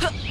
I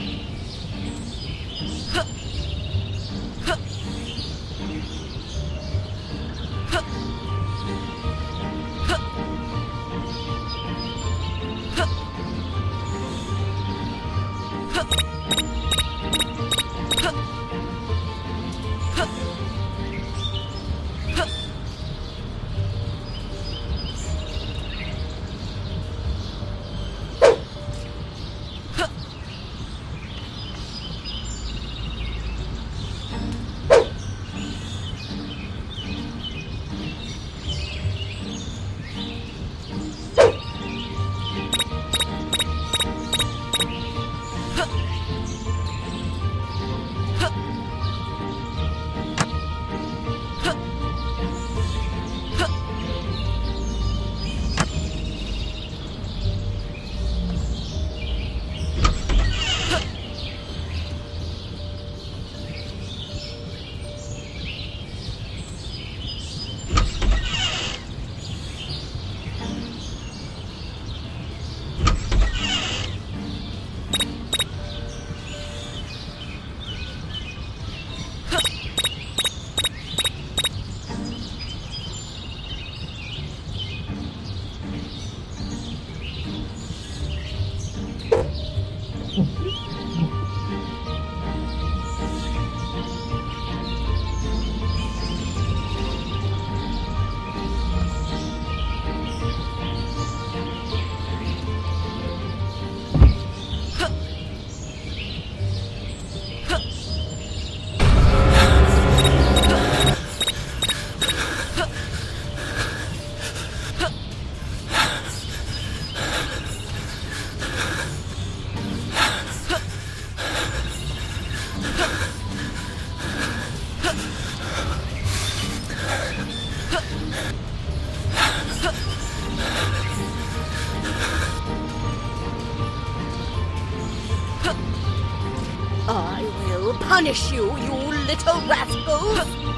哦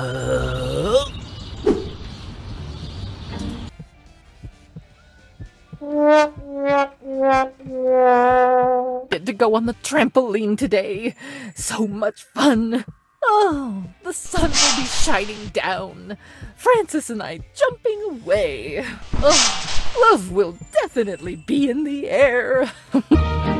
Get to go on the trampoline today. So much fun. Oh, the sun will be shining down. Francis and I jumping away. Oh, love will definitely be in the air.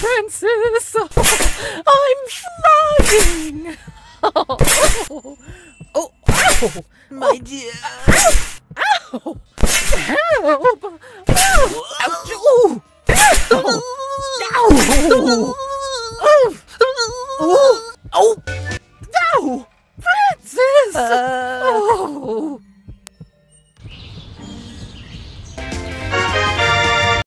Francis! I'm flying! Oh, oh, oh. ow! My dear. Ow! Help! Ow! Ouch! Ooh! Ow! Ow! Ow!